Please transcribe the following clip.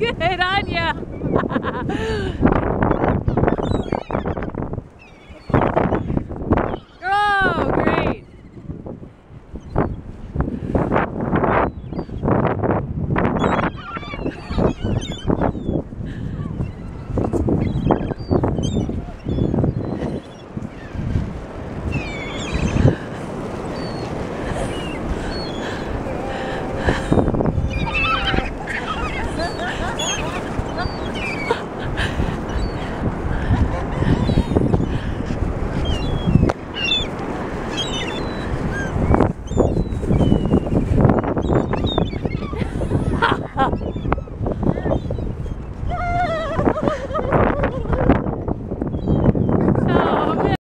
Good on you.